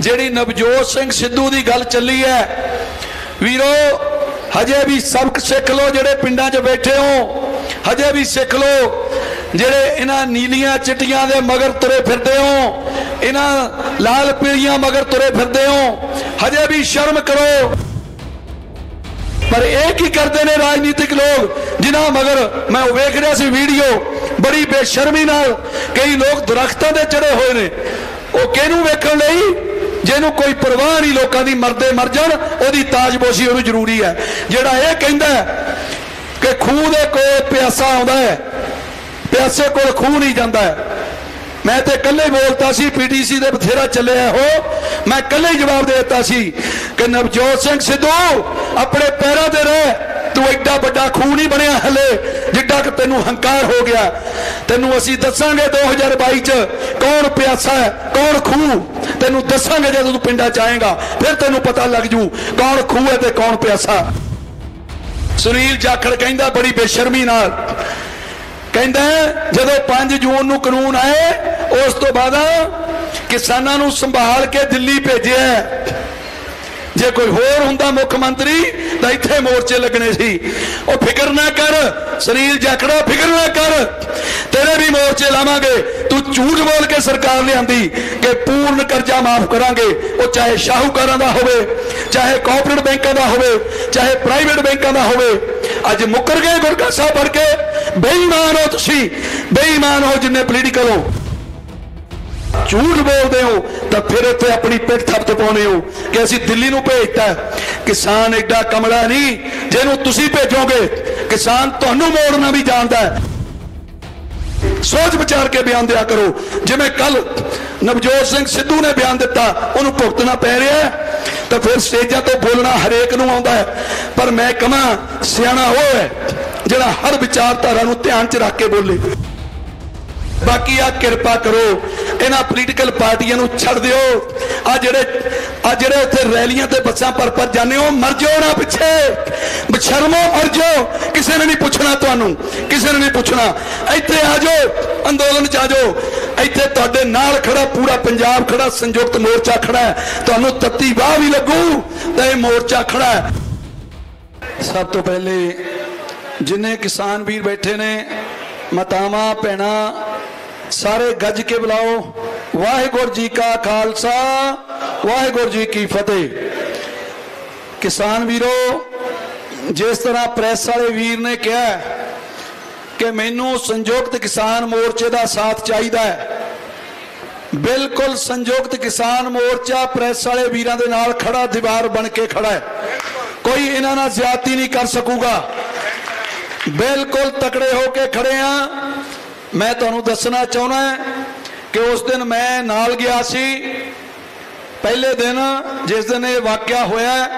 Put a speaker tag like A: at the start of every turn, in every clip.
A: ਜਿਹੜੀ ਨਵਜੋਤ ਸਿੰਘ ਸਿੱਧੂ ਦੀ ਗੱਲ ਚੱਲੀ ਹੈ, ਵੀਰੋ, ਹਜੇ ਵੀ ਸਬਕ ਸਿੱਖ ਲਓ ਜਿਹੜੇ ਪਿੰਡਾਂ 'ਚ ਬੈਠੇ ਹੋ। ਹਜੇ ਵੀ ਸਿੱਖ ਲਓ, ਜਿਹੜੇ ਇਹਨਾਂ ਨੀਲੀਆਂ ਚਿੱਟੀਆਂ ਦੇ ਮਗਰ ਤੁਰੇ ਫਿਰਦੇ ਹੋ, ਇਹਨਾਂ ਲਾਲ ਪੀਲੀਆਂ ਮਗਰ ਤੁਰੇ ਫਿਰਦੇ ਹੋ, ਹਜੇ ਵੀ ਸ਼ਰਮ ਕਰੋ। ਪਰ ਇਹ ਕੀ ਕਰਦੇ ਨੇ ਰਾਜਨੀਤਿਕ ਲੋਕ, ਜਿਨ੍ਹਾਂ ਮਗਰ ਮੈਂ ਉਹ ਵੇਖ ਰਿਹਾ ਸੀ ਵੀਡੀਓ, ਬੜੀ ਬੇਸ਼ਰਮੀ ਨਾਲ ਕਈ ਲੋਕ ਦਰਖਤਾਂ ਤੇ ਚੜੇ ਹੋਏ ਨੇ। ਉਹ ਕਿਹਨੂੰ ਵੇਖਣ ਲਈ? ਜਿਹਨੂੰ ਕੋਈ ਪਰਵਾਹ ਨਹੀਂ ਲੋਕਾਂ ਦੀ, ਮਰਦੇ ਮਰ ਜਾਣ, ਉਹਦੀ ਤਾਜਬੋਸ਼ੀ ਉਹਨੂੰ ਜ਼ਰੂਰੀ ਹੈ। ਜਿਹੜਾ ਇਹ ਕਹਿੰਦਾ ਕਿ ਖੂਹ ਦੇ ਕੋਲ ਪਿਆਸਾ ਆਉਂਦਾ ਹੈ, ਪਿਆਸੇ ਕੋਲ ਖੂਹ ਨਹੀਂ ਜਾਂਦਾ ਹੈ। ਮੈਂ ਤੇ ਇਕੱਲੇ ਬੋਲਤਾ ਸੀ, ਪੀਟੀਸੀ ਦੇ ਬਥੇਰਾ ਚੱਲਿਆ ਹੋ, ਮੈਂ ਇਕੱਲੇ ਜਵਾਬ ਦੇ ਦਿੱਤਾ ਸੀ ਕਿ ਨਵਜੋਤ ਸਿੰਘ ਸਿੱਧੂ ਆਪਣੇ ਪੈਰਾਂ ਤੇ ਰਹਿ, ਤੂੰ ਐਡਾ ਵੱਡਾ ਖੂਹ ਨਹੀਂ ਬਣਿਆ ਹਲੇ। ਜਿੱਡਾ ਤੈਨੂੰ ਹੰਕਾਰ ਹੋ ਗਿਆ। ਤੈਨੂੰ ਅਸੀਂ ਦੱਸਾਂਗੇ 2022 ਚ ਕੌਣ ਪਿਆਸਾ ਹੈ, ਕੌਣ ਖੂਹ? ਤੈਨੂੰ ਦੱਸਾਂਗੇ ਜਦੋਂ ਤੂੰ ਪਿੰਡਾਂ ਚ ਆਏਗਾ, ਫਿਰ ਤੈਨੂੰ ਪਤਾ ਲੱਗ ਜੂ ਕੌਣ ਖੂਹ ਹੈ ਤੇ ਕੌਣ ਪਿਆਸਾ। ਸੁਨੀਲ ਜਾਖੜ ਕਹਿੰਦਾ ਬੜੀ ਬੇਸ਼ਰਮੀ ਨਾਲ। ਕਹਿੰਦਾ ਜਦੋਂ 5 ਜੂਨ ਨੂੰ ਕਾਨੂੰਨ ਆਏ, ਉਸ ਤੋਂ ਬਾਅਦ ਕਿਸਾਨਾਂ ਨੂੰ ਸੰਭਾਲ ਕੇ ਦਿੱਲੀ ਭੇਜਿਆ ਜੇ ਕੋਈ ਹੋਰ ਹੁੰਦਾ ਮੁੱਖ ਮੰਤਰੀ, ਤਾਂ ਇੱਥੇ ਮੋਰਚੇ ਲੱਗਣੇ ਸੀ। ਉਹ ਫਿਕਰ ਨਾ ਕਰ ਸੁਨੀਲ ਜਾਖੜਾ ਫਿਕਰ ਨਾ ਕਰ। ਤੇਰੇ ਵੀ ਮੋਰਚੇ ਲਾਵਾਂਗੇ। ਤੂੰ ਝੂਠ ਬੋਲ ਕੇ ਸਰਕਾਰ ਲਿਆਂਦੀ ਕਿ ਪੂਰਨ ਕਰਜ਼ਾ ਮਾਫ ਕਰਾਂਗੇ। ਉਹ ਚਾਹੇ ਸ਼ਾਹੂਕਾਰਾਂ ਦਾ ਹੋਵੇ, ਚਾਹੇ ਕੋਆਪਰੇਟਿਵ ਬੈਂਕਾਂ ਦਾ ਹੋਵੇ, ਚਾਹੇ ਪ੍ਰਾਈਵੇਟ ਬੈਂਕਾਂ ਦਾ ਹੋਵੇ, ਅੱਜ ਮੁੱਕਰ ਗਏ ਗੁਰਕਾ ਸਾਹਿਬ ਫੜ ਕੇ। ਬੇਈਮਾਨ ਹੋ ਤੁਸੀਂ। ਬੇਈਮਾਨ ਹੋ ਜਿੰਨੇ ਪੋਲੀਟੀਕਲ ਹੋ। ਝੂਠ ਬੋਲਦੇ ਹੋ, ਤਾਂ ਫਿਰ ਇੱਥੇ ਆਪਣੀ ਪਿੱਠ ਥੱਪਤ ਪਾਉਨੇ ਹੋ ਕਿ ਅਸੀਂ ਦਿੱਲੀ ਨੂੰ ਭੇਜਤਾ ਕਿਸਾਨ ਐਡਾ ਕਮਲਾ ਨਹੀਂ, ਜਿਹਨੂੰ ਤੁਸੀਂ ਭੇਜੋਗੇ, ਕਿਸਾਨ ਤੁਹਾਨੂੰ ਮੋੜਨਾ ਵੀ ਜਾਣਦਾ ਹੈ। ਸੋਚ ਵਿਚਾਰ ਕੇ ਬਿਆਨ ਦਿਆ ਕਰੋ। ਜਿਵੇਂ ਕੱਲ ਨਵਜੋਤ ਸਿੰਘ ਸਿੱਧੂ ਨੇ ਬਿਆਨ ਦਿੱਤਾ, ਉਹਨੂੰ ਭੁਗਤਣਾ ਪੈ ਰਿਹਾ ਤਾਂ ਫਿਰ ਸਟੇਜਾਂ ਤੋਂ ਬੋਲਣਾ ਹਰੇਕ ਨੂੰ ਆਉਂਦਾ ਹੈ। ਪਰ ਮੈਂ ਕਹਾਂ, ਸਿਆਣਾ ਉਹ ਹੈ, ਜਿਹੜਾ ਹਰ ਵਿਚਾਰਧਾਰਾ ਨੂੰ ਧਿਆਨ 'ਚ ਰੱਖ ਕੇ ਬੋਲੇ। ਬਾਕੀ ਆ ਕਿਰਪਾ ਕਰੋ ਇਹਨਾਂ ਪੋਲੀਟੀਕਲ ਪਾਰਟੀਆਂ ਨੂੰ ਛੱਡ ਦਿਓ। ਆ ਜਿਹੜੇ ਆ ਜਿਹੜੇ ਉੱਥੇ ਰੈਲੀਆਂ ਤੇ ਬੱਸਾਂ ਪਰ ਪਰ ਜਾਂਦੇ ਹੋ, ਮਰ ਜਾਓ ਨਾ ਪਿੱਛੇ। ਬਸ਼ਰਮੋ ਮਰ ਜਾਓ। ਕਿਸੇ ਨੇ ਨਹੀਂ ਪੁੱਛਣਾ ਤੁਹਾਨੂੰ। ਕਿਸੇ ਨੇ ਨਹੀਂ ਪੁੱਛਣਾ। ਇੱਥੇ ਆ ਜਾਓ, ਅੰਦੋਲਨ ਚ ਆ ਜਾਓ। ਇੱਥੇ ਤੁਹਾਡੇ ਨਾਲ ਖੜਾ ਪੂਰਾ ਪੰਜਾਬ ਖੜਾ, ਸੰਯੁਕਤ ਮੋਰਚਾ ਖੜਾ ਹੈ। ਤੁਹਾਨੂੰ ਤੱਤੀ ਬਾਹ ਵੀ ਲੱਗੂ ਤਾਂ ਇਹ ਮੋਰਚਾ ਖੜਾ ਹੈ। ਸਭ ਤੋਂ ਪਹਿਲੇ ਜਿੰਨੇ ਕਿਸਾਨ ਵੀਰ ਬੈਠੇ ਨੇ, ਮਾਤਾਵਾਂ, ਭੈਣਾਂ ਸਾਰੇ ਗੱਜ ਕੇ ਬੁਲਾਓ। ਵਾਹਿਗੁਰੂ ਜੀ ਕਾ ਖਾਲਸਾ, ਵਾਹਿਗੁਰੂ ਜੀ ਕੀ ਫਤਿਹ। ਕਿਸਾਨ ਵੀਰੋ, ਜਿਸ ਤਰ੍ਹਾਂ ਪ੍ਰੈਸ ਵਾਲੇ ਵੀਰ ਨੇ ਕਿਹਾ ਕਿ ਮੈਨੂੰ ਸੰਯੁਕਤ ਕਿਸਾਨ ਮੋਰਚੇ ਦਾ ਸਾਥ ਚਾਹੀਦਾ ਹੈ। ਬਿਲਕੁਲ ਸੰਯੁਕਤ ਕਿਸਾਨ ਮੋਰਚਾ ਪ੍ਰੈਸ ਵਾਲੇ ਵੀਰਾਂ ਦੇ ਨਾਲ ਖੜਾ, ਦੀਵਾਰ ਬਣ ਕੇ ਖੜਾ ਹੈ। ਕੋਈ ਇਹਨਾਂ ਨਾਲ ਜ਼ਿਆਦਤੀ ਨਹੀਂ ਕਰ ਸਕੂਗਾ। ਬਿਲਕੁਲ ਤਕੜੇ ਹੋ ਕੇ ਖੜੇ ਆ ਮੈਂ ਤੁਹਾਨੂੰ ਦੱਸਣਾ ਚਾਹੁੰਦਾ ਕਿ ਉਸ ਦਿਨ ਮੈਂ ਨਾਲ ਗਿਆ ਸੀ। ਪਹਿਲੇ ਦਿਨ ਜਿਸ ਦਿਨ ਇਹ ਵਾਕਿਆ ਹੋਇਆ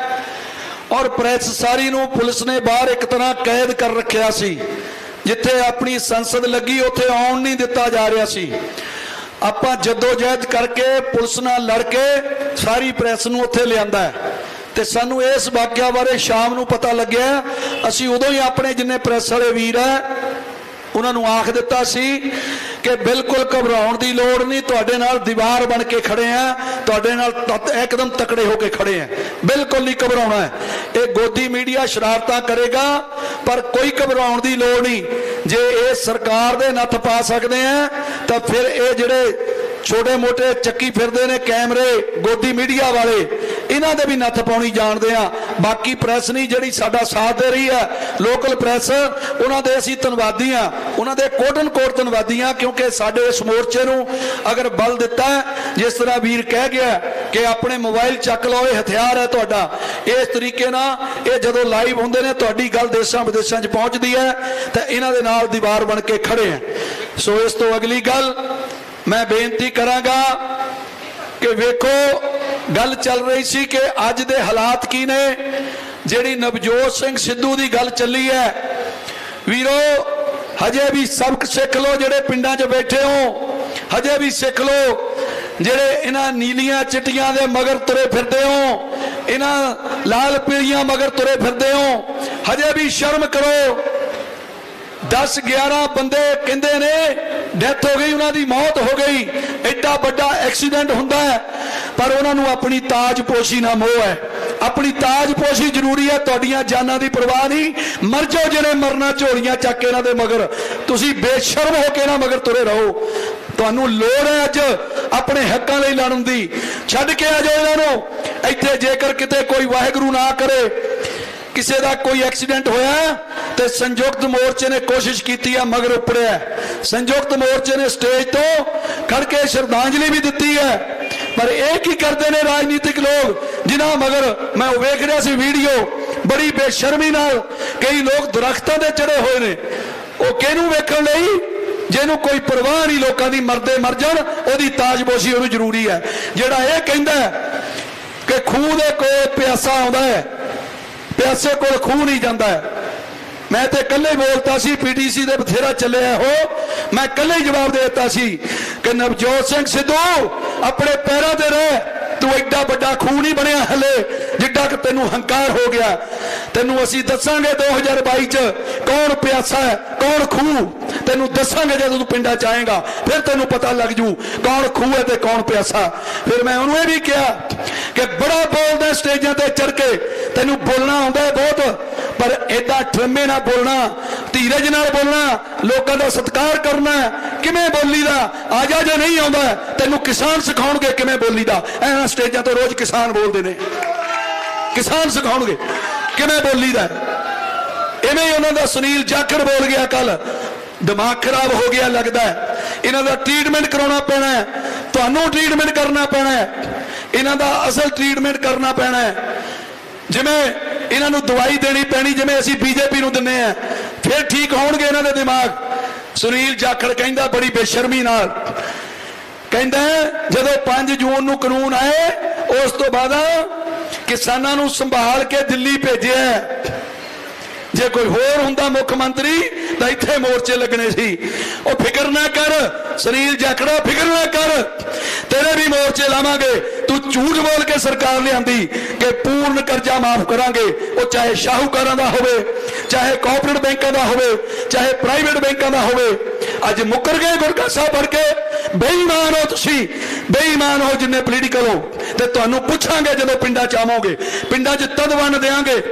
A: ਔਰ ਪ੍ਰੈਸ ਸਾਰੀ ਨੂੰ ਪੁਲਿਸ ਨੇ ਬਾਹਰ ਇੱਕ ਤਰ੍ਹਾਂ ਕੈਦ ਕਰ ਰੱਖਿਆ ਸੀ, ਜਿੱਥੇ ਆਪਣੀ ਸੰਸਦ ਲੱਗੀ, ਉੱਥੇ ਆਉਣ ਨਹੀਂ ਦਿੱਤਾ ਜਾ ਰਿਹਾ ਸੀ। ਆਪਾਂ ਜਦੋਜਹਿਦ ਕਰਕੇ ਪੁਲਿਸ ਨਾਲ ਲੜ ਕੇ ਸਾਰੀ ਪ੍ਰੈਸ ਨੂੰ ਉੱਥੇ ਲਿਆਂਦਾ ਤੇ ਸਾਨੂੰ ਇਸ ਵਾਕਿਆ ਬਾਰੇ ਸ਼ਾਮ ਨੂੰ ਪਤਾ ਲੱਗਿਆ। ਅਸੀਂ ਉਦੋਂ ਹੀ ਆਪਣੇ ਜਿੰਨੇ ਪ੍ਰੈਸ ਵਾਲੇ ਵੀਰ ਆ ਉਹਨਾਂ ਨੂੰ ਆਖ ਦਿੱਤਾ ਸੀ ਕਿ ਬਿਲਕੁਲ ਘਬਰਾਉਣ ਦੀ ਲੋੜ ਨਹੀਂ, ਤੁਹਾਡੇ ਨਾਲ ਦੀਵਾਰ ਬਣ ਕੇ ਖੜੇ ਆ, ਤੁਹਾਡੇ ਨਾਲ ਇੱਕਦਮ ਤਕੜੇ ਹੋ ਕੇ ਖੜੇ ਆ। ਬਿਲਕੁਲ ਨਹੀਂ ਘਬਰਾਉਣਾ ਇਹ ਗੋਦੀ ਮੀਡੀਆ ਸ਼ਰਾਰਤਾਂ ਕਰੇਗਾ, ਪਰ ਕੋਈ ਘਬਰਾਉਣ ਦੀ ਲੋੜ ਨਹੀਂ। ਜੇ ਇਹ ਸਰਕਾਰ ਦੇ ਨੱਥ ਪਾ ਸਕਦੇ ਆ, ਤਾਂ ਫਿਰ ਇਹ ਜਿਹੜੇ ਛੋਟੇ ਮੋਟੇ ਚੱਕੀ ਫਿਰਦੇ ਨੇ ਕੈਮਰੇ, ਗੋਦੀ ਮੀਡੀਆ ਵਾਲੇ ਇਹਨਾਂ ਦੇ ਵੀ ਨੱਥ ਪਾਉਣੀ ਜਾਣਦੇ ਆ। ਬਾਕੀ ਪ੍ਰੈਸ ਨਹੀਂ ਜਿਹੜੀ ਸਾਡਾ ਸਾਥ ਦੇ ਰਹੀ ਹੈ ਲੋਕਲ ਪ੍ਰੈਸ, ਉਹਨਾਂ ਦੇ ਅਸੀਂ ਧੰਨਵਾਦੀ ਆ। ਉਹਨਾਂ ਦੇ ਕੋਟਨ ਕੋਟ ਧੰਨਵਾਦੀ ਆ ਕਿਉਂਕਿ ਸਾਡੇ ਇਸ ਮੋਰਚੇ ਨੂੰ ਅਗਰ ਬਲ ਦਿੱਤਾ ਜਿਸ ਤਰ੍ਹਾਂ ਵੀਰ ਕਹਿ ਗਿਆ ਕਿ ਆਪਣੇ ਮੋਬਾਈਲ ਚੱਕ ਲਓ, ਇਹ ਹਥਿਆਰ ਹੈ ਤੁਹਾਡਾ। ਇਸ ਤਰੀਕੇ ਨਾਲ ਇਹ ਜਦੋਂ ਲਾਈਵ ਹੁੰਦੇ ਨੇ, ਤੁਹਾਡੀ ਗੱਲ ਦੇਸ਼ਾਂ ਵਿਦੇਸ਼ਾਂ 'ਚ ਪਹੁੰਚਦੀ ਹੈ, ਤਾਂ ਇਹਨਾਂ ਦੇ ਨਾਲ ਦੀਵਾਰ ਬਣ ਕੇ ਖੜੇ ਆ ਸੋ ਇਸ ਤੋਂ ਅਗਲੀ ਗੱਲ ਮੈਂ ਬੇਨਤੀ ਕਰਾਂਗਾ ਕਿ ਵੇਖੋ ਗੱਲ ਚੱਲ ਰਹੀ ਸੀ ਕਿ ਅੱਜ ਦੇ ਹਾਲਾਤ ਕੀ ਨੇ? ਜਿਹੜੀ ਨਵਜੋਤ ਸਿੰਘ ਸਿੱਧੂ ਦੀ ਗੱਲ ਚੱਲੀ ਹੈ। ਵੀਰੋ, ਹਜੇ ਵੀ ਸਬਕ ਸਿੱਖ ਲਓ ਜਿਹੜੇ ਪਿੰਡਾਂ 'ਚ ਬੈਠੇ ਹੋ। ਹਜੇ ਵੀ ਸਿੱਖ ਲਓ ਜਿਹੜੇ ਇਹਨਾਂ ਨੀਲੀਆਂ ਚਿੱਟੀਆਂ ਦੇ ਮਗਰ ਤੁਰੇ ਫਿਰਦੇ ਹੋ। ਇਹਨਾਂ ਲਾਲ ਪੀਲੀਆਂ ਮਗਰ ਤੁਰੇ ਫਿਰਦੇ ਹੋ। ਹਜੇ ਵੀ ਸ਼ਰਮ ਕਰੋ। 10 11 ਬੰਦੇ ਕਹਿੰਦੇ ਨੇ ਡੈਥ ਹੋ ਗਈ, ਉਹਨਾਂ ਦੀ ਮੌਤ ਹੋ ਗਈ। ਐਡਾ ਵੱਡਾ ਐਕਸੀਡੈਂਟ ਹੁੰਦਾ ਹੈ, ਪਰ ਉਹਨਾਂ ਨੂੰ ਆਪਣੀ ਤਾਜਪੋਸ਼ੀ ਨਾ ਮੋਹ ਹੈ। ਆਪਣੀ ਤਾਜਪੋਸ਼ੀ ਜ਼ਰੂਰੀ ਹੈ, ਤੁਹਾਡੀਆਂ ਜਾਨਾਂ ਦੀ ਪਰਵਾਹ ਨਹੀਂ। ਮਰ ਜਾਓ ਜਿਹੜੇ ਮਰਨਾ ਝੋਲੀਆਂ ਚੱਕ ਕੇ ਇਹਨਾਂ ਦੇ ਮਗਰ। ਤੁਸੀਂ ਬੇਸ਼ਰਮ ਹੋ ਕੇ ਇਹਨਾਂ ਮਗਰ ਤੁਰੇ ਰਹੋ। ਤੁਹਾਨੂੰ ਲੋੜ ਹੈ ਅੱਜ ਆਪਣੇ ਹੱਕਾਂ ਲਈ ਲੜਨ ਦੀ। ਛੱਡ ਕੇ ਆ ਜਾਓ ਇਹਨਾਂ ਨੂੰ। ਇੱਥੇ ਜੇਕਰ ਕਿਤੇ ਕੋਈ ਵਾਹਿਗੁਰੂ ਨਾ ਕਰੇ ਕਿਸੇ ਦਾ ਕੋਈ ਐਕਸੀਡੈਂਟ ਹੋਇਆ ਤੇ ਸੰਯੁਕਤ ਮੋਰਚੇ ਨੇ ਕੋਸ਼ਿਸ਼ ਕੀਤੀ ਆ, ਮਗਰ ਉਪੜਿਆ ਸੰਯੁਕਤ ਮੋਰਚੇ ਨੇ ਸਟੇਜ ਤੋਂ ਖੜ ਕੇ ਸ਼ਰਧਾਂਜਲੀ ਵੀ ਦਿੱਤੀ ਹੈ। ਪਰ ਇਹ ਕੀ ਕਰਦੇ ਨੇ ਰਾਜਨੀਤਿਕ ਲੋਕ, ਜਿਨ੍ਹਾਂ ਮਗਰ ਮੈਂ ਵੇਖ ਰਿਹਾ ਸੀ ਵੀਡੀਓ, ਬੜੀ ਬੇਸ਼ਰਮੀ ਨਾਲ ਕਈ ਲੋਕ ਦਰਖਤਾਂ ਦੇ ਚੜੇ ਹੋਏ ਨੇ। ਉਹ ਕਿਹਨੂੰ ਵੇਖਣ ਲਈ? ਜਿਹਨੂੰ ਕੋਈ ਪਰਵਾਹ ਨਹੀਂ, ਲੋਕਾਂ ਦੀ ਮਰਦੇ ਮਰ ਜਾਣ, ਉਹਦੀ ਤਾਜਪੋਸ਼ੀ ਉਹਨੂੰ ਜ਼ਰੂਰੀ ਹੈ। ਜਿਹੜਾ ਇਹ ਕਹਿੰਦਾ ਕਿ ਖੂਹ ਦੇ ਕੋਲ ਪਿਆਸਾ ਆਉਂਦਾ ਹੈ ਪਿਆਸੇ ਕੋਲ ਖੂਹ ਨਹੀਂ ਜਾਂਦਾ ਮੈਂ ਤੇ ਇਕੱਲੇ ਬੋਲਤਾ ਸੀ, ਪੀਟੀਸੀ ਦੇ ਬਥੇਰਾ ਚੱਲਿਆ ਹੋ। ਮੈਂ ਇਕੱਲੇ ਜਵਾਬ ਦੇ ਦਿੱਤਾ ਸੀ ਕਿ ਨਵਜੋਤ ਸਿੰਘ ਸਿੱਧੂ, ਆਪਣੇ ਪੈਰਾਂ ਤੇ ਰਹਿ। ਤੂੰ ਐਡਾ ਵੱਡਾ ਖੂਹ ਨਹੀਂ ਬਣਿਆ ਹਲੇ, ਜਿੱਡਾ ਕਿ ਤੈਨੂੰ ਹੰਕਾਰ ਹੋ ਗਿਆ। ਤੈਨੂੰ ਅਸੀਂ ਦੱਸਾਂਗੇ 2022 ਚ ਕੌਣ ਪਿਆਸਾ ਹੈ, ਕੌਣ ਖੂਹ? ਤੈਨੂੰ ਦੱਸਾਂਗੇ ਜਦੋਂ ਤੂੰ ਪਿੰਡਾਂ ਚ ਆਏਗਾ, ਫਿਰ ਤੈਨੂੰ ਪਤਾ ਲੱਗ ਜੂ ਕੌਣ ਖੂਹ ਹੈ ਤੇ ਕੌਣ ਪਿਆਸਾ ਫਿਰ ਮੈਂ ਉਹਨੂੰ ਇਹ ਵੀ ਕਿਹਾ ਕਿ ਬੜਾ ਬੋਲਦਾ ਸਟੇਜਾਂ ਤੇ ਚੜ ਕੇ, ਤੈਨੂੰ ਬੋਲਣਾ ਆਉਂਦਾ ਹੈ ਬਹੁਤ, ਪਰ ਐਡਾ ਠਰਮੇ ਨਾਲ ਬੋਲਣਾ, ਧੀਰਜ ਨਾਲ ਬੋਲਣਾ, ਲੋਕਾਂ ਦਾ ਸਤਿਕਾਰ ਕਰਨਾ ਕਿਵੇਂ ਬੋਲੀਦਾ ਆ ਜਾ ਜੇ ਨਹੀਂ ਆਉਂਦਾ ਤੈਨੂੰ ਕਿਸਾਨ ਸਿਖਾਉਣਗੇ ਕਿਵੇਂ ਬੋਲੀਦਾ ਐਨਾ ਸਟੇਜਾਂ ਤੇ ਰੋਜ਼ ਕਿਸਾਨ ਬੋਲਦੇ ਨੇ। ਕਿਸਾਨ ਸਿਖਾਉਣਗੇ। ਕਿਵੇਂ ਬੋਲੀਦਾ ਐਵੇਂ ਹੀ ਉਹਨਾਂ ਦਾ ਸੁਨੀਲ ਜਾਖੜ ਬੋਲ ਗਿਆ ਕੱਲ। ਦਿਮਾਗ ਖਰਾਬ ਹੋ ਗਿਆ ਲੱਗਦਾ ਇਹਨਾਂ ਦਾ ਟ੍ਰੀਟਮੈਂਟ ਕਰਾਉਣਾ ਪੈਣਾ ਹੈ। ਤੁਹਾਨੂੰ ਟ੍ਰੀਟਮੈਂਟ ਕਰਨਾ ਪੈਣਾ ਹੈ। ਇਹਨਾਂ ਦਾ ਅਸਲ ਟ੍ਰੀਟਮੈਂਟ ਕਰਨਾ ਪੈਣਾ ਹੈ। ਜਿਵੇਂ ਇਹਨਾਂ ਨੂੰ ਦਵਾਈ ਦੇਣੀ ਪੈਣੀ, ਜਿਵੇਂ ਅਸੀਂ ਬੀਜੇਪੀ ਨੂੰ ਦਿੰਨੇ ਆ, ਫਿਰ ਠੀਕ ਹੋਣਗੇ ਇਹਨਾਂ ਦੇ ਦਿਮਾਗ। ਸੁਨੀਲ ਜਾਖੜ ਕਹਿੰਦਾ ਬੜੀ ਬੇਸ਼ਰਮੀ ਨਾਲ। ਕਹਿੰਦਾ, ਜਦੋਂ 5 ਜੂਨ ਨੂੰ ਕਾਨੂੰਨ ਆਏ, ਉਸ ਤੋਂ ਬਾਅਦ ਕਿਸਾਨਾਂ ਨੂੰ ਸੰਭਾਲ ਕੇ ਦਿੱਲੀ ਭੇਜਿਆ ਜੇ ਕੋਈ ਹੋਰ ਹੁੰਦਾ ਮੁੱਖ ਮੰਤਰੀ, ਤਾਂ ਇੱਥੇ ਮੋਰਚੇ ਲੱਗਣੇ ਸੀ। ਉਹ ਫਿਕਰ ਨਾ ਕਰ, ਸੁਨੀਲ ਜਾਖੜਾ, ਫਿਕਰ ਨਾ ਕਰ। ਤੇਰੇ ਵੀ ਮੋਰਚੇ ਲਾਵਾਂਗੇ। ਤੂੰ ਝੂਠ ਬੋਲ ਕੇ ਸਰਕਾਰ ਲਿਆਂਦੀ ਕਿ ਪੂਰਨ ਕਰਜ਼ਾ ਮਾਫ ਕਰਾਂਗੇ। ਉਹ ਚਾਹੇ ਸ਼ਾਹੂਕਾਰਾਂ ਦਾ ਹੋਵੇ, ਚਾਹੇ ਕੋਆਪਰੇਟਿਵ ਬੈਂਕਾਂ ਦਾ ਹੋਵੇ, ਚਾਹੇ ਪ੍ਰਾਈਵੇਟ ਬੈਂਕਾਂ ਦਾ ਹੋਵੇ। ਅੱਜ ਮੁੱਕਰ ਗਏ ਗੁਰਕਾ ਸਾਹਿਬ ਭਰ ਬੇਈਮਾਨ ਹੋ ਤੁਸੀਂ। ਬੇਈਮਾਨ ਹੋ ਜਿੰਨੇ ਪੋਲੀਟੀਕਲ ਹੋ। ਤੇ ਤੁਹਾਨੂੰ ਪੁੱਛਾਂਗੇ ਜਦੋਂ ਪਿੰਡਾਂ ਚ ਆਵੋਗੇ। ਪਿੰਡਾਂ ਚ ਤਦ ਵੰਡ ਦੇਾਂਗੇ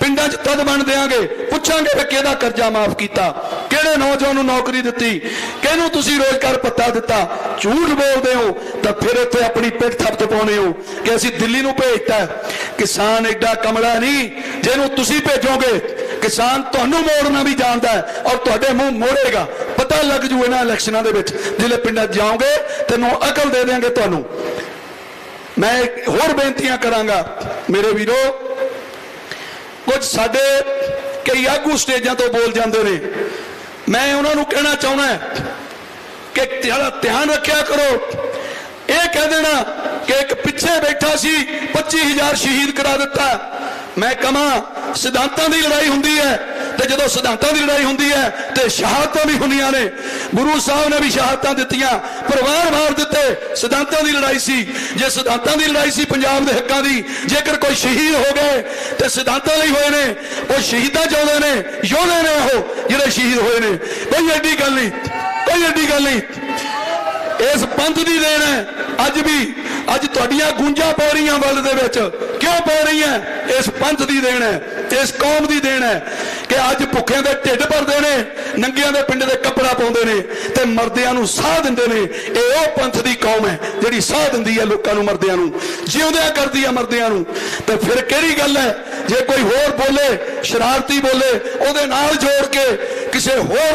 A: ਪਿੰਡਾਂ 'ਚ ਤਦ ਬਣ ਦੇਾਂਗੇ ਪੁੱਛਾਂਗੇ ਕਿ ਕਿਹਦਾ ਕਰਜ਼ਾ ਮਾਫ ਕੀਤਾ। ਕਿਹੜੇ ਨੌਜਵਾਨ ਨੂੰ ਨੌਕਰੀ ਦਿੱਤੀ। ਕਿਹਨੂੰ ਤੁਸੀਂ ਰੋਜ਼ਗਾਰ ਪੱਤਾ ਦਿੱਤਾ। ਝੂਠ ਬੋਲਦੇ ਹੋ। ਤਾਂ ਫਿਰ ਇੱਥੇ ਆਪਣੀ ਪਿੱਠ ਥੱਪ ਪਾਉਨੇ ਹੋ ਕਿ ਅਸੀਂ ਦਿੱਲੀ ਨੂੰ ਭੇਜਤਾ ਕਿਸਾਨ ਐਡਾ ਕਮਲਾ ਨਹੀਂ, ਜਿਹਨੂੰ ਤੁਸੀਂ ਭੇਜੋਗੇ। ਕਿਸਾਨ ਤੁਹਾਨੂੰ ਮੋੜਨਾ ਵੀ ਜਾਣਦਾ ਹੈ ਔਰ ਤੁਹਾਡੇ ਮੂੰਹ ਮੋੜੇਗਾ। ਪਤਾ ਲੱਗ ਜੂ ਇਹਨਾਂ ਇਲੈਕਸ਼ਨਾਂ ਦੇ ਵਿੱਚ। ਜਿਹੜੇ ਪਿੰਡਾਂ ਜਾਓਗੇ, ਤੈਨੂੰ ਅਕਲ ਦੇ ਦੇਾਂਗੇ ਤੁਹਾਨੂੰ। ਮੈਂ ਹੋਰ ਬੇਨਤੀਆਂ ਕਰਾਂਗਾ, ਮੇਰੇ ਵੀਰੋ। ਕੁਝ ਸਾਡੇ ਕਈ ਆਗੂ ਸਟੇਜਾਂ ਤੋਂ ਬੋਲ ਜਾਂਦੇ ਨੇ। ਮੈਂ ਉਹਨਾਂ ਨੂੰ ਕਹਿਣਾ ਚਾਹੁੰਦਾ ਕਿ ਜਿਹੜਾ ਧਿਆਨ ਰੱਖਿਆ ਕਰੋ। ਇਹ ਕਹਿ ਦੇਣਾ ਕਿ ਇੱਕ ਪਿੱਛੇ ਬੈਠਾ ਸੀ 25000 ਸ਼ਹੀਦ ਕਰਾ ਦਿੱਤਾ। ਮੈਂ ਕਹਾਂ, ਸਿਧਾਂਤਾਂ ਦੀ ਲੜਾਈ ਹੁੰਦੀ ਹੈ ਤੇ ਜਦੋਂ ਸਿਧਾਂਤਾਂ ਦੀ ਲੜਾਈ ਹੁੰਦੀ ਹੈ ਤੇ ਸ਼ਹਾਦਤਾਂ ਵੀ ਹੁੰਦੀਆਂ ਨੇ। ਗੁਰੂ ਸਾਹਿਬ ਨੇ ਵੀ ਸ਼ਹਾਦਤਾਂ ਦਿੱਤੀਆਂ, ਪਰਿਵਾਰ ਮਾਰ ਦਿੱਤੇ, ਸਿਧਾਂਤਾਂ ਦੀ ਲੜਾਈ ਸੀ। ਜੇ ਸਿਧਾਂਤਾਂ ਦੀ ਲੜਾਈ ਸੀ ਪੰਜਾਬ ਦੇ ਹੱਕਾਂ ਦੀ, ਜੇਕਰ ਕੋਈ ਸ਼ਹੀਦ ਹੋ ਗਏ, ਤੇ ਸਿਧਾਂਤਾਂ ਲਈ ਹੋਏ ਨੇ, ਉਹ ਸ਼ਹੀਦਾਂ ਚਾਹੁੰਦੇ ਨੇ, ਯੋਧੇ ਨੇ ਉਹ, ਜਿਹੜੇ ਸ਼ਹੀਦ ਹੋਏ ਨੇ। ਕੋਈ ਐਡੀ ਗੱਲ ਨਹੀਂ, ਕੋਈ ਐਡੀ ਗੱਲ ਨਹੀਂ। ਇਸ ਪੰਥ ਦੀ ਦੇਣ ਹੈ, ਅੱਜ ਵੀ, ਅੱਜ ਤੁਹਾਡੀਆਂ ਗੂੰਜਾਂ ਪੈ ਰਹੀਆਂ ਵੱਲ ਦੇ ਵਿੱਚ। ਕਿਉਂ ਪੈ ਰਹੀਆਂ? ਇਸ ਪੰਥ ਦੀ ਦੇਣ ਹੈ, ਇਸ ਕੌਮ ਦੀ ਦੇਣ ਹੈ ਕਿ ਅੱਜ ਭੁੱਖੇ ਦੇ ਢਿੱਡ ਭਰਦੇ ਨੇ ਨੰਗਿਆਂ ਦੇ ਪਿੰਡ ਦੇ ਕੱਪੜਾ ਪਾਉਂਦੇ ਨੇ ਤੇ ਮਰਦਿਆਂ ਨੂੰ ਸਾਹ ਦਿੰਦੇ ਨੇ। ਇਹ ਉਹ ਪੰਥ ਦੀ ਕੌਮ ਹੈ ਜਿਹੜੀ ਸਾਹ ਦਿੰਦੀ ਹੈ ਲੋਕਾਂ ਨੂੰ, ਮਰਦਿਆਂ ਨੂੰ। ਜਿਉਂਦਿਆਂ ਕਰਦੀ ਹੈ ਮਰਦਿਆਂ ਨੂੰ। ਤੇ ਫਿਰ ਕਿਹੜੀ ਗੱਲ ਹੈ? ਜੇ ਕੋਈ ਹੋਰ ਬੋਲੇ, ਸ਼ਰਾਰਤੀ ਬੋਲੇ, ਉਹਦੇ ਨਾਲ ਜੋੜ ਕੇ ਕਿਸੇ ਹੋਰ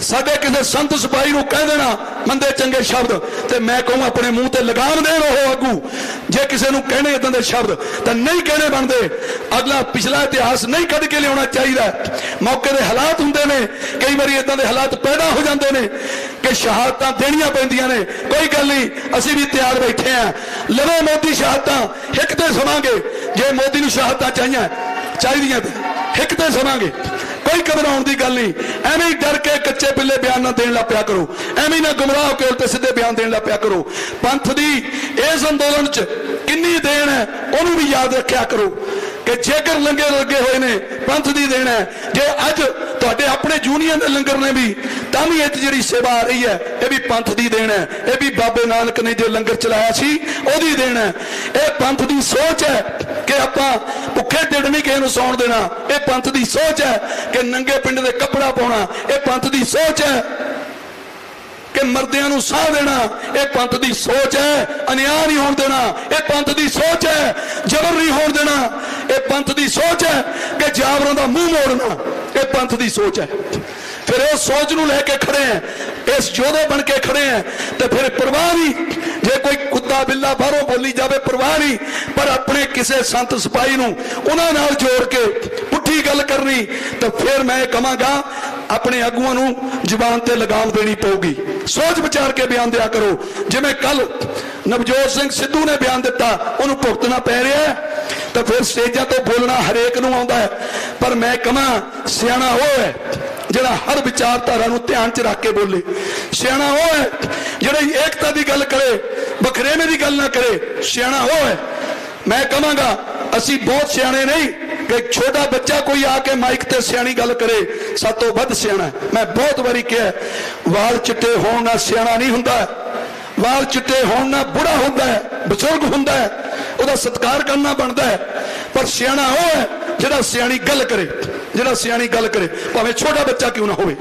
A: ਸਾਡੇ ਕਿਸੇ ਸੰਤ ਸਿਪਾਹੀ ਨੂੰ ਕਹਿ ਦੇਣਾ, ਮੰਦੇ ਚੰਗੇ ਸ਼ਬਦ, ਤੇ ਮੈਂ ਕਹੂੰ ਆਪਣੇ ਮੂੰਹ ਤੇ ਲਗਾਮ ਦੇਣ ਉਹ ਆਗੂ। ਜੇ ਕਿਸੇ ਨੂੰ ਕਹਿਣੇ ਇਦਾਂ ਦੇ ਸ਼ਬਦ, ਤਾਂ ਨਹੀਂ ਕਹਿਣੇ ਬਣਦੇ। ਅਗਲਾ ਪਿਛਲਾ ਇਤਿਹਾਸ ਨਹੀਂ ਕੱਢ ਕੇ ਲਿਆਉਣਾ ਚਾਹੀਦਾ। ਮੌਕੇ ਦੇ ਹਾਲਾਤ ਹੁੰਦੇ ਨੇ, ਕਈ ਵਾਰੀ ਇਦਾਂ ਦੇ ਹਾਲਾਤ ਪੈਦਾ ਹੋ ਜਾਂਦੇ ਨੇ ਕਿ ਸ਼ਹਾਦਤਾਂ ਦੇਣੀਆਂ ਪੈਂਦੀਆਂ ਨੇ। ਕੋਈ ਗੱਲ ਨਹੀਂ, ਅਸੀਂ ਵੀ ਤਿਆਰ ਬੈਠੇ ਆ ਲਵੇ ਮੋਦੀ ਸ਼ਹਾਦਤਾਂ ਇੱਕ ਤੇ ਸੁਣਾਂਗੇ ਜੇ ਮੋਦੀ ਨੂੰ ਸ਼ਹਾਦਤਾਂ ਚਾਹੀਆਂ, ਚਾਹੀਦੀਆਂ ਤੇ ਇੱਕ ਤੇ ਸੁਣਾਂਗੇ ਕੋਈ ਘਬਰਾਉਣ ਦੀ ਗੱਲ ਨਹੀਂ। ਐਵੇਂ ਡਰ ਕੇ ਕੱਚੇ ਪਿੱਲੇ ਬਿਆਨ ਨਾ ਦੇਣ ਲੱਪਿਆ ਕਰੋ। ਐਵੇਂ ਨਾ ਗੁੰਮਰਾਹ ਕੇ ਉਲਟੇ ਸਿੱਧੇ ਬਿਆਨ ਦੇਣ ਲੱਪਿਆ ਕਰੋ। ਪੰਥ ਦੀ ਇਸ ਅੰਦੋਲਨ 'ਚ ਕਿੰਨੀ ਦੇਣ ਹੈ, ਉਹਨੂੰ ਵੀ ਯਾਦ ਰੱਖਿਆ ਕਰੋ। ਕਿ ਜੇਕਰ ਲੰਗਰ ਲੱਗੇ ਹੋਏ ਨੇ, ਪੰਥ ਦੀ ਦੇਣ ਹੈ। ਜੇ ਅੱਜ ਤੁਹਾਡੇ ਆਪਣੇ ਜੂਨੀਅਰ ਦੇ ਲੰਗਰ ਨੇ ਵੀ, ਤਾਂ ਵੀ ਇਹ ਜਿਹੜੀ ਸੇਵਾ ਆ ਰਹੀ ਹੈ, ਇਹ ਵੀ ਪੰਥ ਦੀ ਦੇਣ ਹੈ। ਇਹ ਵੀ ਬਾਬੇ ਨਾਨਕ ਨੇ ਜੋ ਲੰਗਰ ਚਲਾਇਆ ਸੀ, ਉਹਦੀ ਦੇਣ ਇਹ ਪੰਥ ਦੀ ਸੋਚ ਹੈ ਕਿ ਆਪਾਂ ਭੁੱਖੇ ਢਿੱਡ ਨਹੀਂ ਕਿਸੇ ਨੂੰ ਸੌਣ ਦੇਣਾ। ਇਹ ਪੰਥ ਦੀ ਸੋਚ ਹੈ ਕਿ ਨੰਗੇ ਪਿੰਡ ਦੇ ਕੱਪੜਾ ਪਾਉਣਾ। ਇਹ ਪੰਥ ਦੀ ਸੋਚ ਹੈ ਕਿ ਮਰਦਿਆਂ ਨੂੰ ਸਾਹ ਦੇਣਾ। ਇਹ ਪੰਥ ਦੀ ਸੋਚ ਹੈ ਅਨਿਆਂ ਨਹੀਂ ਹੋਣ ਦੇਣਾ। ਇਹ ਪੰਥ ਦੀ ਸੋਚ ਹੈ, ਜ਼ਬਰ ਨਹੀਂ ਹੋਣ ਦੇਣਾ। ਇਹ ਪੰਥ ਦੀ ਸੋਚ ਹੈ ਕਿ ਜਾਬਰਾਂ ਦਾ ਮੂੰਹ ਮੋੜਨਾ। ਇਹ ਪੰਥ ਦੀ ਸੋਚ ਹੈ। ਫਿਰ ਇਹ ਸੋਚ ਨੂੰ ਲੈ ਕੇ ਖੜੇ ਆ ਇਸ ਯੋਧੇ ਬਣ ਕੇ ਖੜੇ ਆ ਤੇ ਫਿਰ ਪਰਵਾਹ ਨਹੀਂ। ਜੇ ਕੋਈ ਕੁੱਤਾ ਬਿੱਲਾ ਬਾਹਰੋਂ ਬੋਲੀ ਜਾਵੇ, ਪਰਵਾਹ ਨਹੀਂ। ਪਰ ਆਪਣੇ ਕਿਸੇ ਸੰਤ ਸਿਪਾਹੀ ਨੂੰ ਉਹਨਾਂ ਨਾਲ ਜੋੜ ਕੇ ਪੁੱਠੀ ਗੱਲ ਕਰਨੀ, ਤਾਂ ਫਿਰ ਮੈਂ ਕਹਾਂਗਾ, ਆਪਣੇ ਆਗੂਆਂ ਨੂੰ ਜ਼ੁਬਾਨ ਤੇ ਲਗਾਮ ਦੇਣੀ ਪਊਗੀ। ਸੋਚ ਵਿਚਾਰ ਕੇ ਬਿਆਨ ਦਿਆ ਕਰੋ। ਜਿਵੇਂ ਕੱਲ ਨਵਜੋਤ ਸਿੰਘ ਸਿੱਧੂ ਨੇ ਬਿਆਨ ਦਿੱਤਾ, ਉਹਨੂੰ ਭੁਗਤਣਾ ਪੈ ਰਿਹਾ ਹੈ। ਤਾਂ ਫਿਰ ਸਟੇਜਾਂ ਤੋਂ ਬੋਲਣਾ ਹਰੇਕ ਨੂੰ ਆਉਂਦਾ ਹੈ। ਪਰ ਮੈਂ ਕਹਾਂ, ਸਿਆਣਾ ਉਹ ਹੈ ਜਿਹੜਾ ਹਰ ਵਿਚਾਰਧਾਰਾ ਨੂੰ ਧਿਆਨ 'ਚ ਰੱਖ ਕੇ ਬੋਲੇ। ਸਿਆਣਾ ਉਹ ਹੈ ਜਿਹੜਾ ਏਕਤਾ ਦੀ ਗੱਲ ਕਰੇ ਬਖਰੇਵੇਂ ਦੀ ਗੱਲ ਨਾ ਕਰੇ। ਸਿਆਣਾ ਉਹ ਹੈ। ਮੈਂ ਕਹਾਂਗਾ, ਅਸੀਂ ਬਹੁਤ ਸਿਆਣੇ ਨਹੀਂ ਕਿ ਛੋਟਾ ਬੱਚਾ ਕੋਈ ਆ ਕੇ ਮਾਈਕ ਤੇ ਸਿਆਣੀ ਗੱਲ ਕਰੇ ਸਾਤੋਂ ਵੱਧ ਸਿਆਣਾ ਮੈਂ ਬਹੁਤ ਵਾਰੀ ਕਿਹਾ, ਵਾਲ ਚਿੱਟੇ ਹੋਣ ਨਾਲ ਸਿਆਣਾ ਨਹੀਂ ਹੁੰਦਾ। ਵਾਲ ਚਿੱਟੇ ਹੋਣ ਨਾਲ ਬੁੜਾ ਹੁੰਦਾ ਹੈ, ਬਜ਼ੁਰਗ ਹੁੰਦਾ ਹੈ। ਉਹਦਾ ਸਤਿਕਾਰ ਕਰਨਾ ਬਣਦਾ ਹੈ। ਪਰ ਸਿਆਣਾ ਉਹ ਹੈ ਜਿਹੜਾ ਸਿਆਣੀ ਗੱਲ ਕਰੇ, ਜਿਹੜਾ ਸਿਆਣੀ ਗੱਲ ਕਰੇ। ਭਾਵੇਂ ਛੋਟਾ ਬੱਚਾ ਕਿਉਂ ਨਾ ਹੋਵੇ।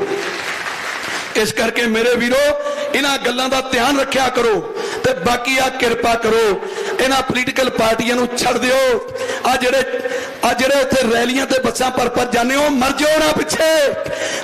A: ਇਸ ਕਰਕੇ ਮੇਰੇ ਵੀਰੋ, ਇਹਨਾਂ ਗੱਲਾਂ ਦਾ ਧਿਆਨ ਰੱਖਿਆ ਕਰੋ ਤੇ ਬਾਕੀ ਆ ਕਿਰਪਾ ਕਰੋ। ਇਹਨਾਂ ਪੋਲੀਟੀਕਲ ਪਾਰਟੀਆਂ ਨੂੰ ਛੱਡ ਦਿਓ। ਆ ਜਿਹੜੇ ਆ ਜਿਹੜੇ ਇੱਥੇ ਰੈਲੀਆਂ ਤੇ ਬੱਸਾਂ ਪਰ ਪਰ ਜਾਂਦੇ ਹੋ, ਮਰ ਜਾਓ ਨਾ ਪਿੱਛੇ।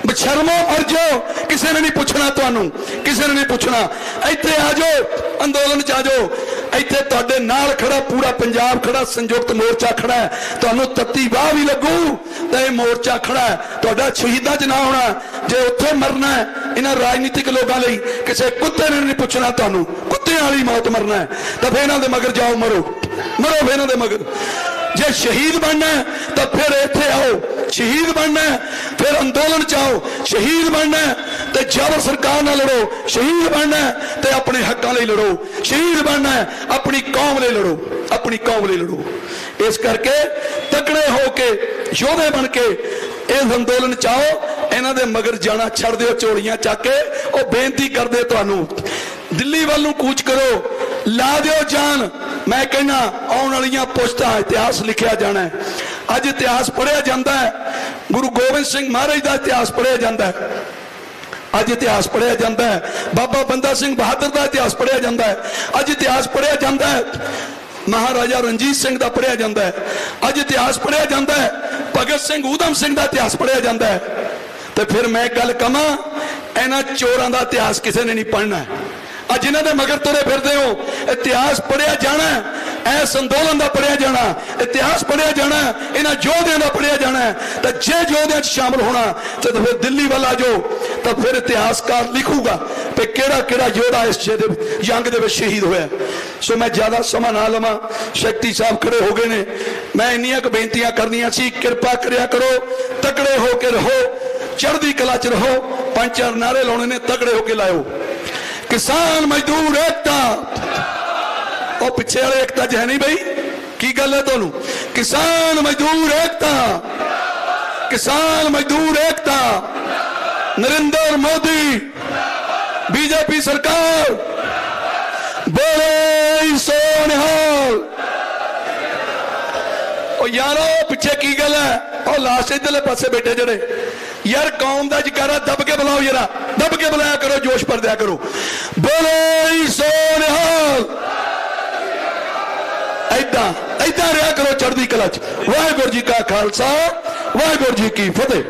A: ਬਸ਼ਰਮੋ ਮਰ ਜਾਓ। ਕਿਸੇ ਨੇ ਨਹੀਂ ਪੁੱਛਣਾ ਤੁਹਾਨੂੰ। ਕਿਸੇ ਨੇ ਨਹੀਂ ਪੁੱਛਣਾ। ਇੱਥੇ ਆ ਜਾਓ, ਅੰਦੋਲਨ ਚ ਆ ਜਾਓ। ਇੱਥੇ ਤੁਹਾਡੇ ਨਾਲ ਖੜਾ ਪੂਰਾ ਪੰਜਾਬ ਖੜਾ, ਸੰਯੁਕਤ ਮੋਰਚਾ ਖੜਾ ਤੁਹਾਨੂੰ ਤੱਤੀ ਬਾਹ ਵੀ ਲੱਗੂ ਤੇ ਇਹ ਮੋਰਚਾ ਖੜਾ ਤੁਹਾਡਾ ਸ਼ਹੀਦਾਂ 'ਚ ਨਾ ਹੋਣਾ, ਜੇ ਉੱਥੇ ਮਰਨਾ ਇਹਨਾਂ ਰਾਜਨੀਤਿਕ ਲੋਕਾਂ ਲਈ ਕਿਸੇ ਕੁੱਤੇ ਨੇ ਨਹੀਂ ਪੁੱਛਣਾ ਤੁਹਾਨੂੰ। ਕੁੱਤਿਆਂ ਵਾਲੀ ਮੌਤ ਮਰਨਾ ਤਾਂ ਫੇਰ ਇਹਨਾਂ ਦੇ ਮਗਰ ਜਾਓ, ਮਰੋ। ਮਰੋ ਫੇਰ ਇਹਨਾਂ ਦੇ ਮਗਰ। ਜੇ ਸ਼ਹੀਦ ਬਣਨਾ ਤਾਂ ਫਿਰ ਇੱਥੇ ਆਓ। ਸ਼ਹੀਦ ਬਣਨਾ ਫਿਰ ਅੰਦੋਲਨ ਚ ਆਓ, ਸ਼ਹੀਦ ਬਣਨਾ ਤੇ ਜਬਰ ਸਰਕਾਰ ਨਾਲ ਲੜੋ, ਸ਼ਹੀਦ ਬਣਨਾ ਤੇ ਆਪਣੇ ਹੱਕਾਂ ਲਈ ਲੜੋ, ਸ਼ਹੀਦ ਬਣਨਾ ਆਪਣੀ ਕੌਮ ਲਈ ਲੜੋ, ਆਪਣੀ ਕੌਮ ਲਈ ਲੜੋ। ਇਸ ਕਰਕੇ ਤਕੜੇ ਹੋ ਕੇ, ਯੋਧੇ ਬਣ ਕੇ ਇਸ ਅੰਦੋਲਨ ਚ ਆਓ, ਇਹਨਾਂ ਦੇ ਮਗਰ ਜਾਣਾ ਛੱਡ ਦਿਓ ਚੋਲੀਆਂ ਚੱਕ ਕੇ, ਉਹ ਬੇਨਤੀ ਕਰਦੇ ਤੁਹਾਨੂੰ, ਦਿੱਲੀ ਵੱਲ ਨੂੰ ਕੂਚ ਕਰੋ, ਲਾ ਦਿਓ ਜਾਨ, ਮੈਂ ਕਹਿੰਦਾ ਆਉਣ ਵਾਲੀਆਂ ਪੁਸ਼ਤਾਂ ਇਤਿਹਾਸ ਲਿਖਿਆ ਜਾਣਾ ਹੈ। ਅੱਜ ਇਤਿਹਾਸ ਪੜ੍ਹਿਆ ਜਾਂਦਾ ਹੈ। ਗੁਰੂ ਗੋਬਿੰਦ ਸਿੰਘ ਮਹਾਰਾਜ ਦਾ ਇਤਿਹਾਸ ਪੜ੍ਹਿਆ ਜਾਂਦਾ ਹੈ। ਅੱਜ ਇਤਿਹਾਸ ਪੜ੍ਹਿਆ ਜਾਂਦਾ ਹੈ। ਬਾਬਾ ਬੰਦਾ ਸਿੰਘ ਬਹਾਦਰ ਦਾ ਇਤਿਹਾਸ ਪੜ੍ਹਿਆ ਜਾਂਦਾ ਹੈ। ਅੱਜ ਇਤਿਹਾਸ ਪੜ੍ਹਿਆ ਜਾਂਦਾ ਹੈ। ਮਹਾਰਾਜਾ ਰਣਜੀਤ ਸਿੰਘ ਦਾ ਪੜ੍ਹਿਆ ਜਾਂਦਾ ਹੈ। ਅੱਜ ਇਤਿਹਾਸ ਪੜ੍ਹਿਆ ਜਾਂਦਾ ਹੈ। ਭਗਤ ਸਿੰਘ ਊਧਮ ਸਿੰਘ ਦਾ ਇਤਿਹਾਸ ਪੜ੍ਹਿਆ ਜਾਂਦਾ ਹੈ। ਤੇ ਫਿਰ ਮੈਂ ਗੱਲ ਕਵਾਂ ਇਹਨਾਂ ਚੋਰਾਂ ਦਾ ਇਤਿਹਾਸ ਕਿਸੇ ਨੇ ਨਹੀਂ ਪੜ੍ਹਨਾ ਅੱਜ ਇਹਨਾਂ ਦੇ ਮਗਰ ਤੁਰੇ ਫਿਰਦੇ ਹੋ। ਇਤਿਹਾਸ ਪੜਿਆ ਜਾਣਾ ਇਸ ਅੰਦੋਲਨ ਦਾ ਪੜਿਆ ਜਾਣਾ, ਇਤਿਹਾਸ ਪੜਿਆ ਜਾਣਾ, ਇਹਨਾਂ ਯੋਧਿਆਂ ਦਾ ਪੜਿਆ ਜਾਣਾ, ਤਾਂ ਜੇ ਯੋਧਿਆਂ 'ਚ ਸ਼ਾਮਲ ਹੋਣਾ, ਤੇ ਫਿਰ ਦਿੱਲੀ ਵੱਲ ਆ ਜਾਓ, ਤਾਂ ਫਿਰ ਇਤਿਹਾਸਕਾਰ ਲਿਖੂਗਾ ਕਿ ਕਿਹੜਾ ਕਿਹੜਾ ਯੋਧਾ ਇਸ ਜੇ ਦੇ ਜੰਗ ਦੇ ਵਿੱਚ ਸ਼ਹੀਦ ਹੋਇਆ। ਸੋ ਮੈਂ ਜ਼ਿਆਦਾ ਸਮਾਂ ਨਾ ਲਵਾਂ, ਸ਼ਕਤੀ ਸਾਹਿਬ ਖੜੇ ਹੋ ਗਏ ਨੇ। ਮੈਂ ਇੰਨੀਆਂ ਕੁ ਬੇਨਤੀਆਂ ਕਰਨੀਆਂ ਸੀ, ਕਿਰਪਾ ਕਰਿਆ ਕਰੋ, ਤਕੜੇ ਹੋ ਕੇ ਰਹੋ, ਚੜ੍ਹਦੀ ਕਲਾ 'ਚ ਰਹੋ, ਪੰਜ ਚਾਰ ਨਾਰੇ ਲਾਉਣੇ ਨੇ, ਤਕੜੇ ਹੋ ਕੇ ਲਾਇਓ। ਕਿਸਾਨ ਮਜ਼ਦੂਰ ਏਕਤਾ ਉਹ ਪਿੱਛੇ ਵਾਲੇ ਏਕਤਾ ਚ ਹੈ ਨਹੀਂ ਬਈ ਕੀ ਗੱਲ ਹੈ ਤੁਹਾਨੂੰ ਕਿਸਾਨ ਮਜ਼ਦੂਰ ਏਕਤਾ ਕਿਸਾਨ ਮਜ਼ਦੂਰ ਏਕਤਾ ਨਰਿੰਦਰ ਮੋਦੀ ਬੀਜੇਪੀ ਸਰਕਾਰ ਬੋਲੇ ਸੋ ਨਿਹਾਲ ਉਹ ਯਾਰੋ ਪਿੱਛੇ ਕੀ ਗੱਲ ਹੈ ਉਹ ਲਾਸਟ ਇਧਰਲੇ ਪਾਸੇ ਬੈਠੇ ਜਿਹੜੇ ਯਾਰ ਕੌਮ ਦਾ ਜਕਾਰਾ ਦੱਬ ਕੇ ਬੁਲਾਓ ਯਾਰਾ ਦੱਬ ਕੇ ਬੁਲਾਇਆ ਕਰੋ ਜੋਸ਼ ਭਰ ਦਿਆ ਕਰੋ ਬੋਲੇ ਸੋ ਨਿਹਾਲ ਐਦਾਂ ਐਦਾਂ ਰਿਹਾ ਕਰੋ ਚੜ੍ਹਦੀ ਕਲਾ ਚ। ਵਾਹਿਗੁਰੂ ਜੀ ਕਾ ਖਾਲਸਾ, ਵਾਹਿਗੁਰੂ ਜੀ ਕੀ ਫਤਿਹ।